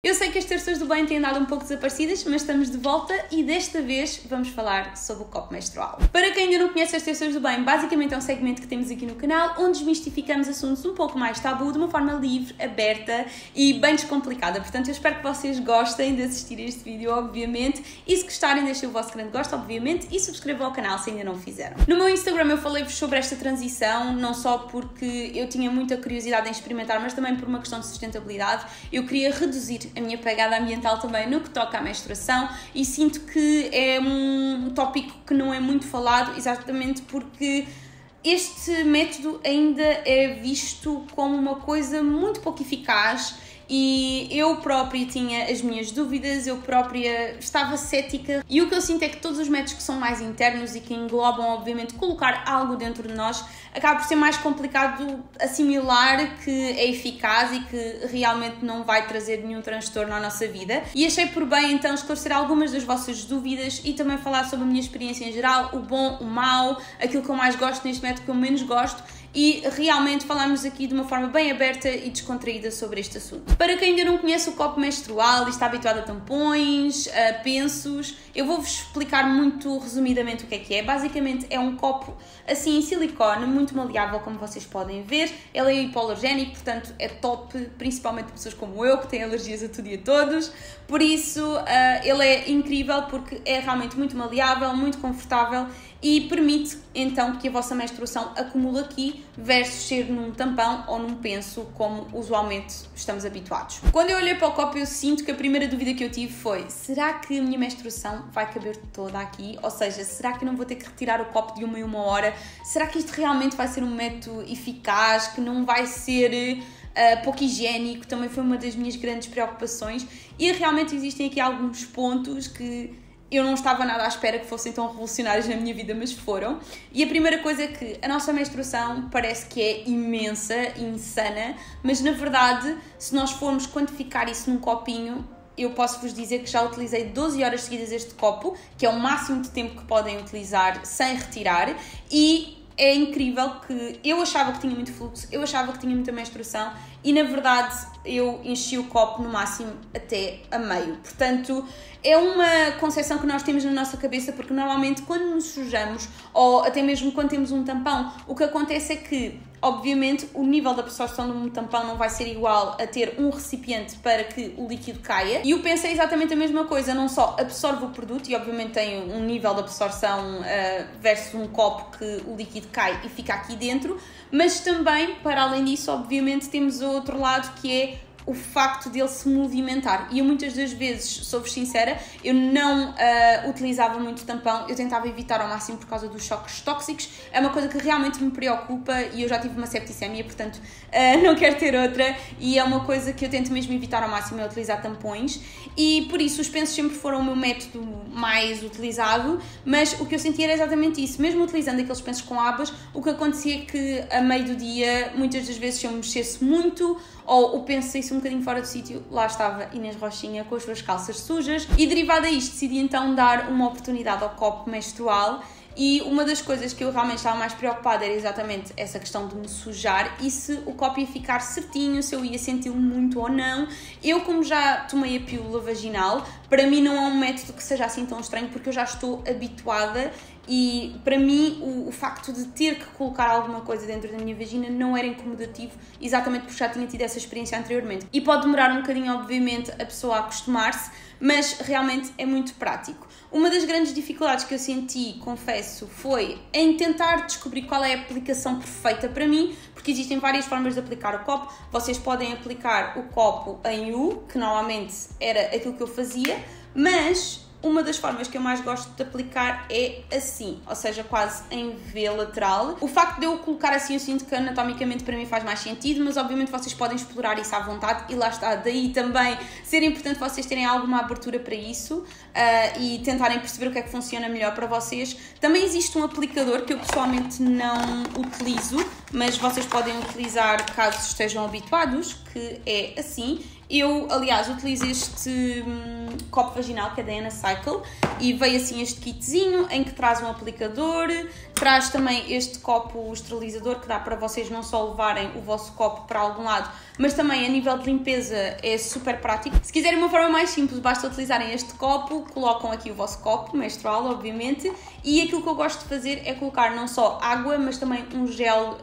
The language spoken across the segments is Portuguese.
Eu sei que as terças do bem têm andado um pouco desaparecidas, mas estamos de volta e desta vez vamos falar sobre o copo menstrual. Para quem ainda não conhece as terças do bem, basicamente é um segmento que temos aqui no canal onde desmistificamos assuntos um pouco mais tabu de uma forma livre, aberta e bem descomplicada. Portanto, eu espero que vocês gostem de assistir este vídeo, obviamente, e se gostarem, deixem o vosso grande gosto, obviamente, e subscrevam ao canal se ainda não o fizeram. No meu Instagram eu falei-vos sobre esta transição, não só porque eu tinha muita curiosidade em experimentar, mas também por uma questão de sustentabilidade. Eu queria reduzir a minha pegada ambiental também no que toca à menstruação e sinto que é um tópico que não é muito falado exatamente porque este método ainda é visto como uma coisa muito pouco eficaz e eu própria tinha as minhas dúvidas, eu própria estava cética e o que eu sinto é que todos os métodos que são mais internos e que englobam, obviamente, colocar algo dentro de nós, acaba por ser mais complicado assimilar que é eficaz e que realmente não vai trazer nenhum transtorno à nossa vida. E achei por bem então esclarecer algumas das vossas dúvidas e também falar sobre a minha experiência em geral, o bom, o mau, aquilo que eu mais gosto neste método, que eu menos gosto e realmente falamos aqui de uma forma bem aberta e descontraída sobre este assunto. Para quem ainda não conhece o copo menstrual e está habituado a tampões, a pensos, eu vou-vos explicar muito resumidamente o que é que é. Basicamente é um copo assim em silicone, muito maleável como vocês podem ver. Ele é hipoalergénico, portanto é top, principalmente para pessoas como eu que têm alergias a tudo e a todos. Por isso uh, ele é incrível porque é realmente muito maleável, muito confortável e permite então que a vossa menstruação acumule aqui versus ser num tampão ou num penso como usualmente estamos habituados. Quando eu olhei para o copo eu sinto que a primeira dúvida que eu tive foi será que a minha menstruação vai caber toda aqui? Ou seja, será que eu não vou ter que retirar o copo de uma em uma hora? Será que isto realmente vai ser um método eficaz, que não vai ser uh, pouco higiênico? Também foi uma das minhas grandes preocupações e realmente existem aqui alguns pontos que eu não estava nada à espera que fossem tão revolucionários na minha vida, mas foram. E a primeira coisa é que a nossa menstruação parece que é imensa insana, mas na verdade, se nós formos quantificar isso num copinho, eu posso vos dizer que já utilizei 12 horas seguidas este copo, que é o máximo de tempo que podem utilizar sem retirar, e é incrível que eu achava que tinha muito fluxo, eu achava que tinha muita menstruação e na verdade eu enchi o copo no máximo até a meio. Portanto, é uma concepção que nós temos na nossa cabeça porque normalmente quando nos sujamos ou até mesmo quando temos um tampão, o que acontece é que Obviamente, o nível da absorção de um tampão não vai ser igual a ter um recipiente para que o líquido caia. E o penso é exatamente a mesma coisa, não só absorve o produto e, obviamente, tem um nível de absorção uh, versus um copo que o líquido cai e fica aqui dentro, mas também, para além disso, obviamente, temos o outro lado que é o facto dele se movimentar. E eu muitas das vezes, sou-vos sincera, eu não uh, utilizava muito tampão, eu tentava evitar ao máximo por causa dos choques tóxicos. É uma coisa que realmente me preocupa e eu já tive uma septicemia, portanto uh, não quero ter outra. E é uma coisa que eu tento mesmo evitar ao máximo, é utilizar tampões. E por isso os pensos sempre foram o meu método mais utilizado, mas o que eu sentia era exatamente isso. Mesmo utilizando aqueles pensos com abas, o que acontecia é que a meio do dia, muitas das vezes, se eu mexesse muito ou o penso saísse um bocadinho fora do sítio, lá estava Inês Rochinha com as suas calças sujas. E derivado a isto, decidi então dar uma oportunidade ao copo menstrual. E uma das coisas que eu realmente estava mais preocupada era exatamente essa questão de me sujar e se o copo ia ficar certinho, se eu ia senti-lo muito ou não. Eu, como já tomei a pílula vaginal, para mim não é um método que seja assim tão estranho porque eu já estou habituada e para mim, o, o, facto de ter que colocar alguma coisa dentro da minha vagina não era incomodativo, exatamente porque já tinha tido essa experiência anteriormente. E pode demorar um bocadinho, obviamente, a pessoa a acostumar-se, mas realmente é muito prático. Uma das grandes dificuldades que eu senti, confesso, foi em tentar descobrir qual é a aplicação perfeita para mim, porque existem várias formas de aplicar o copo. Vocês podem aplicar o copo em U, que normalmente era aquilo que eu fazia, mas uma das formas que eu mais gosto de aplicar é assim, ou seja, quase em V lateral. O facto de eu colocar assim eu sinto que anatomicamente para mim faz mais sentido, mas obviamente vocês podem explorar isso à vontade e lá está. Daí também ser importante vocês terem alguma abertura para isso uh, e tentarem perceber o que é que funciona melhor para vocês. Também existe um aplicador que eu pessoalmente não utilizo, mas vocês podem utilizar caso estejam habituados, que é assim. Eu, aliás, utilizo este hum, copo vaginal que é da Ana Cycle e veio assim este kitzinho em que traz um aplicador, traz também este copo esterilizador que dá para vocês não só levarem o vosso copo para algum lado, mas também a nível de limpeza é super prático. Se quiserem uma forma mais simples, basta utilizarem este copo, colocam aqui o vosso copo menstrual, obviamente, e aquilo que eu gosto de fazer é colocar não só água, mas também um gel uh,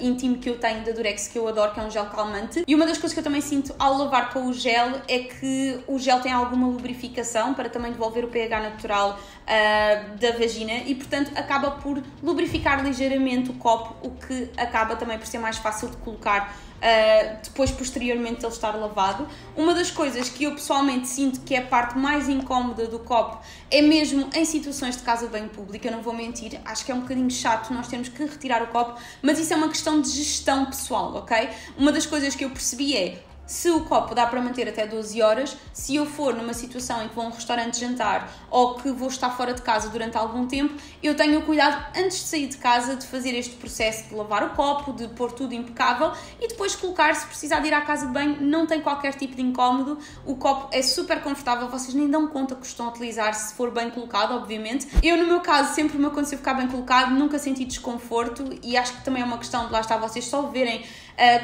íntimo que eu tenho da Durex que eu adoro, que é um gel calmante. E uma das coisas que eu também sinto ao lavar com o gel é que o gel tem alguma lubrificação para também devolver o pH natural uh, da vagina e, portanto, acaba por lubrificar ligeiramente o copo, o que acaba também por ser mais fácil de colocar Uh, depois posteriormente ele estar lavado. Uma das coisas que eu pessoalmente sinto que é a parte mais incómoda do copo é mesmo em situações de casa bem pública, eu não vou mentir, acho que é um bocadinho chato nós termos que retirar o copo, mas isso é uma questão de gestão pessoal, ok? Uma das coisas que eu percebi é se o copo dá para manter até 12 horas, se eu for numa situação em que vou a um restaurante jantar ou que vou estar fora de casa durante algum tempo, eu tenho o cuidado antes de sair de casa de fazer este processo de lavar o copo, de pôr tudo impecável e depois colocar, se precisar de ir à casa de banho, não tem qualquer tipo de incómodo. O copo é super confortável, vocês nem dão conta que estão a utilizar se for bem colocado, obviamente. Eu, no meu caso, sempre me aconteceu ficar bem colocado, nunca senti desconforto e acho que também é uma questão de lá estar vocês só verem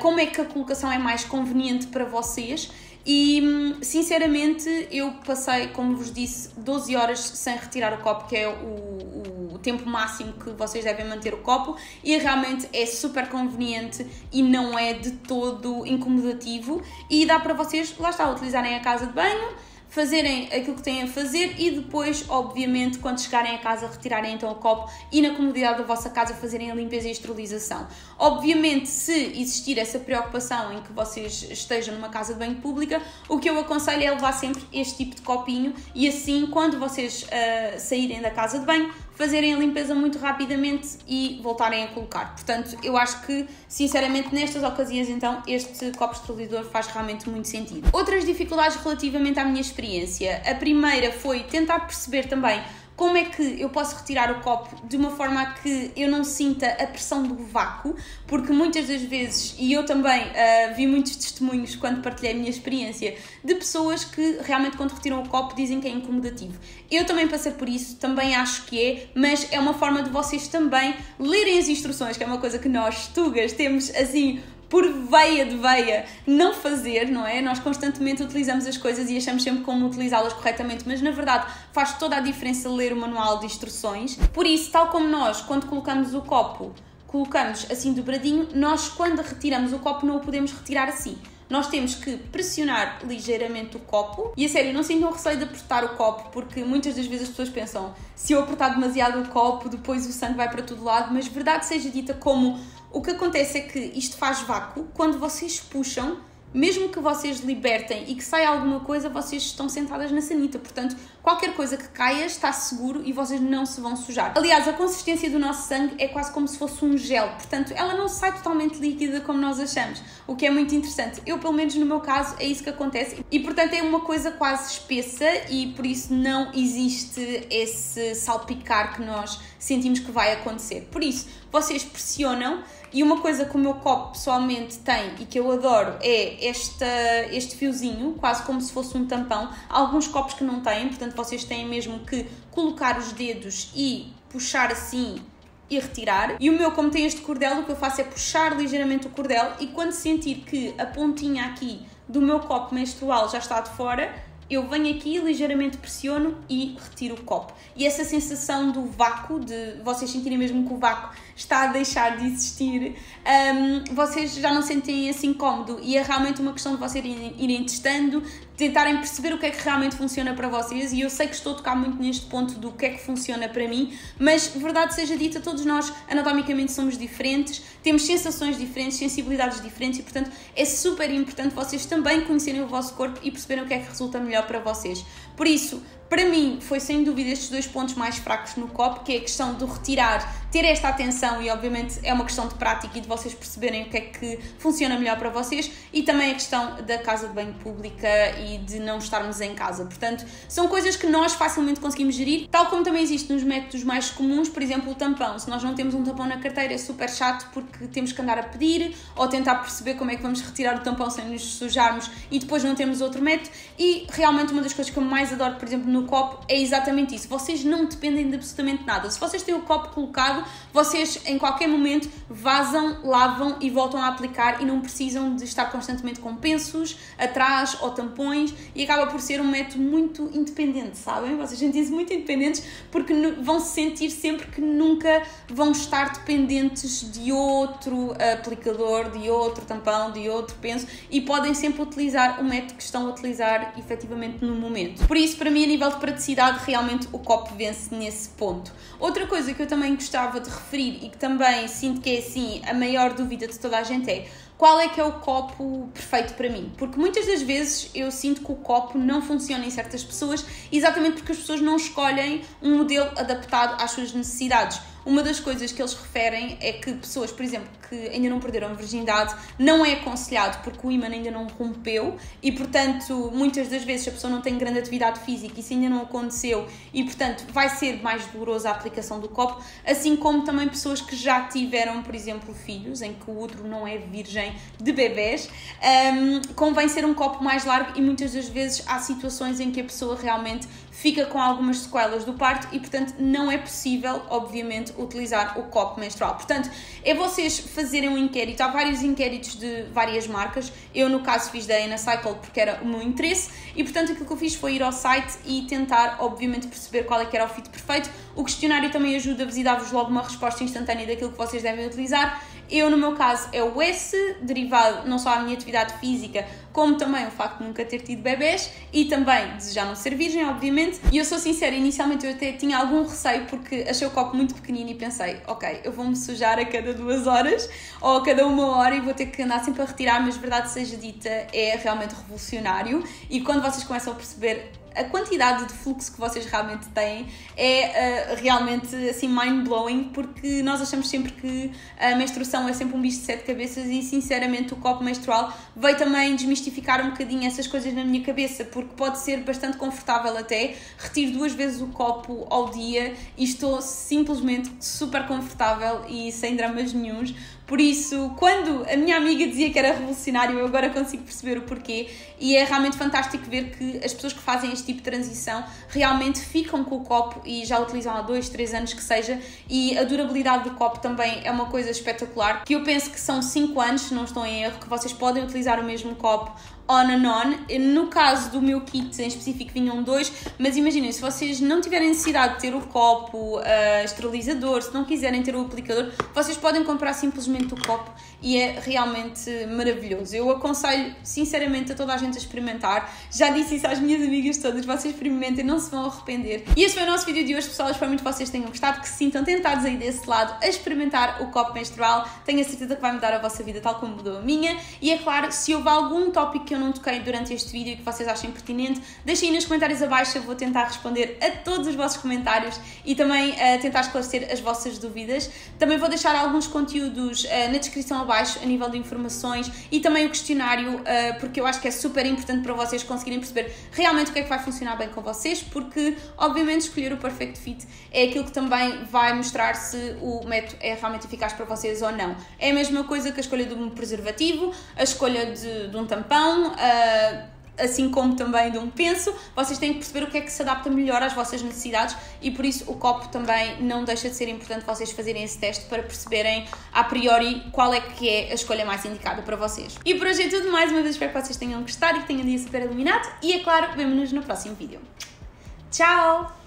como é que a colocação é mais conveniente para vocês. E sinceramente, eu passei, como vos disse, 12 horas sem retirar o copo, que é o, o, tempo máximo que vocês devem manter o copo, e realmente é super conveniente e não é de todo incomodativo. E dá para vocês, lá está, utilizarem a casa de banho fazerem aquilo que têm a fazer e depois, obviamente, quando chegarem a casa, retirarem então o copo e na comodidade da vossa casa fazerem a limpeza e a esterilização. Obviamente, se existir essa preocupação em que vocês estejam numa casa de banho pública, o que eu aconselho é levar sempre este tipo de copinho e assim, quando vocês uh, saírem da casa de banho, fazerem a limpeza muito rapidamente e voltarem a colocar. Portanto, eu acho que, sinceramente, nestas ocasiões, então, este copo esterilizador faz realmente muito sentido. Outras dificuldades relativamente à minha experiência. A primeira foi tentar perceber também como é que eu posso retirar o copo de uma forma a que eu não sinta a pressão do vácuo, porque muitas das vezes, e eu também uh, vi muitos testemunhos quando partilhei a minha experiência, de pessoas que realmente quando retiram o copo dizem que é incomodativo. Eu também passei por isso, também acho que é, mas é uma forma de vocês também lerem as instruções, que é uma coisa que nós, tugas, temos assim por veia de veia não fazer, não é? Nós constantemente utilizamos as coisas e achamos sempre como utilizá-las corretamente, mas na verdade faz toda a diferença ler o manual de instruções. Por isso, tal como nós, quando colocamos o copo, colocamos assim dobradinho, nós quando retiramos o copo não o podemos retirar assim nós temos que pressionar ligeiramente o copo. E a sério, não sintam receio de apertar o copo, porque muitas das vezes as pessoas pensam se eu apertar demasiado o copo, depois o sangue vai para todo lado. Mas verdade seja dita, como o que acontece é que isto faz vácuo quando vocês puxam mesmo que vocês libertem e que saia alguma coisa, vocês estão sentadas na sanita. Portanto, qualquer coisa que caia está seguro e vocês não se vão sujar. Aliás, a consistência do nosso sangue é quase como se fosse um gel, portanto, ela não sai totalmente líquida como nós achamos, o que é muito interessante. Eu, pelo menos no meu caso, é isso que acontece e, portanto, é uma coisa quase espessa e por isso não existe esse salpicar que nós sentimos que vai acontecer. Por isso, vocês pressionam e uma coisa que o meu copo pessoalmente tem e que eu adoro é esta, este fiozinho, quase como se fosse um tampão. Há alguns copos que não têm, portanto vocês têm mesmo que colocar os dedos e puxar assim e retirar. E o meu, como tem este cordel, o que eu faço é puxar ligeiramente o cordel e quando sentir que a pontinha aqui do meu copo menstrual já está de fora, eu venho aqui, ligeiramente pressiono e retiro o copo. E essa sensação do vácuo, de vocês sentirem mesmo que o vácuo está a deixar de existir, um, vocês já não sentem assim incómodo. E é realmente uma questão de vocês irem, irem testando, tentarem perceber o que é que realmente funciona para vocês. E eu sei que estou a tocar muito neste ponto do que é que funciona para mim, mas verdade seja dita, todos nós anatomicamente somos diferentes, temos sensações diferentes, sensibilidades diferentes e, portanto, é super importante vocês também conhecerem o vosso corpo e perceberem o que é que resulta melhor para vocês. Por isso, para mim, foi sem dúvida estes dois pontos mais fracos no copo, que é a questão de retirar ter esta atenção e obviamente é uma questão de prática e de vocês perceberem o que é que funciona melhor para vocês e também a questão da casa de banho pública e de não estarmos em casa. Portanto, são coisas que nós facilmente conseguimos gerir, tal como também existe nos métodos mais comuns, por exemplo, o tampão. Se nós não temos um tampão na carteira é super chato porque temos que andar a pedir ou tentar perceber como é que vamos retirar o tampão sem nos sujarmos e depois não temos outro método. E realmente uma das coisas que eu mais adoro, por exemplo, no copo é exatamente isso. Vocês não dependem de absolutamente nada. Se vocês têm o copo colocado, vocês em qualquer momento vazam, lavam e voltam a aplicar e não precisam de estar constantemente com pensos atrás ou tampões e acaba por ser um método muito independente, sabem? Vocês sentem-se muito independentes porque vão se sentir sempre que nunca vão estar dependentes de outro aplicador, de outro tampão, de outro penso e podem sempre utilizar o método que estão a utilizar efetivamente no momento. Por isso, para mim, a nível de praticidade, realmente o copo vence nesse ponto. Outra coisa que eu também gostava de referir e que também sinto que é assim a maior dúvida de toda a gente é qual é que é o copo perfeito para mim? Porque muitas das vezes eu sinto que o copo não funciona em certas pessoas exatamente porque as pessoas não escolhem um modelo adaptado às suas necessidades. Uma das coisas que eles referem é que pessoas, por exemplo, que ainda não perderam a virgindade, não é aconselhado porque o ímã ainda não rompeu e, portanto, muitas das vezes a pessoa não tem grande atividade física e isso ainda não aconteceu e, portanto, vai ser mais dolorosa a aplicação do copo, assim como também pessoas que já tiveram, por exemplo, filhos, em que o útero não é virgem de bebés, um, convém ser um copo mais largo e muitas das vezes há situações em que a pessoa realmente fica com algumas sequelas do parto e, portanto, não é possível, obviamente, utilizar o copo menstrual. Portanto, é vocês fazerem um inquérito. Há vários inquéritos de várias marcas. Eu, no caso, fiz da Cycle porque era o meu interesse e, portanto, aquilo que eu fiz foi ir ao site e tentar, obviamente, perceber qual é que era o fit perfeito. O questionário também ajuda-vos e dá-vos logo uma resposta instantânea daquilo que vocês devem utilizar. Eu, no meu caso, é o S, derivado não só à minha atividade física, como também o facto de nunca ter tido bebés e também de já não ser virgem, obviamente. E eu sou sincera, inicialmente eu até tinha algum receio porque achei o copo muito pequenino e pensei, ok, eu vou-me sujar a cada duas horas ou a cada uma hora e vou ter que andar sempre a retirar, mas verdade seja dita, é realmente revolucionário. E quando vocês começam a perceber a quantidade de fluxo que vocês realmente têm é uh, realmente assim mind-blowing porque nós achamos sempre que a menstruação é sempre um bicho de sete cabeças e sinceramente o copo menstrual veio também desmistificar um bocadinho essas coisas na minha cabeça porque pode ser bastante confortável até retiro duas vezes o copo ao dia e estou simplesmente super confortável e sem dramas nenhums por isso, quando a minha amiga dizia que era revolucionário, eu agora consigo perceber o porquê. E é realmente fantástico ver que as pessoas que fazem este tipo de transição realmente ficam com o copo e já utilizam há dois, três anos que seja. E a durabilidade do copo também é uma coisa espetacular. Que eu penso que são 5 anos, se não estou em erro, que vocês podem utilizar o mesmo copo on and on. No caso do meu kit em específico vinham dois, mas imaginem, se vocês não tiverem necessidade de ter o copo, uh, esterilizador, se não quiserem ter o aplicador, vocês podem comprar simplesmente o copo e é realmente maravilhoso. Eu aconselho sinceramente a toda a gente a experimentar. Já disse isso às minhas amigas todas, vocês experimentem, não se vão arrepender. E este foi o nosso vídeo de hoje, pessoal. Espero muito que vocês tenham gostado, que se sintam tentados aí desse lado a experimentar o copo menstrual. Tenho a certeza que vai mudar a vossa vida tal como mudou a minha. E é claro, se houve algum tópico que eu não toquei durante este vídeo e que vocês achem pertinente, deixem aí nos comentários abaixo, eu vou tentar responder a todos os vossos comentários e também uh, tentar esclarecer as vossas dúvidas. Também vou deixar alguns conteúdos uh, na descrição abaixo a nível de informações e também o questionário, uh, porque eu acho que é super importante para vocês conseguirem perceber realmente o que é que vai funcionar bem com vocês, porque obviamente escolher o perfect fit é aquilo que também vai mostrar se o método é realmente eficaz para vocês ou não. É a mesma coisa que a escolha de um preservativo, a escolha de, de um tampão, assim como também de um penso, vocês têm que perceber o que é que se adapta melhor às vossas necessidades e por isso o copo também não deixa de ser importante vocês fazerem esse teste para perceberem a priori qual é que é a escolha mais indicada para vocês. E por hoje é tudo, mais uma vez espero que vocês tenham gostado e que tenham um dia super iluminado e é claro, vemo-nos no próximo vídeo. Tchau!